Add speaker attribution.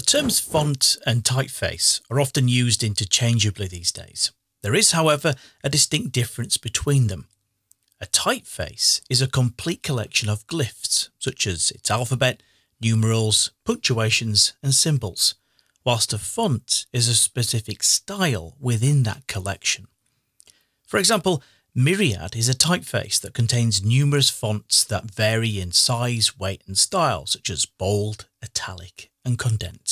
Speaker 1: The terms font and typeface are often used interchangeably these days. There is, however, a distinct difference between them. A typeface is a complete collection of glyphs, such as its alphabet, numerals, punctuations, and symbols, whilst a font is a specific style within that collection. For example, Myriad is a typeface that contains numerous fonts that vary in size, weight, and style, such as bold, italic, and condensed.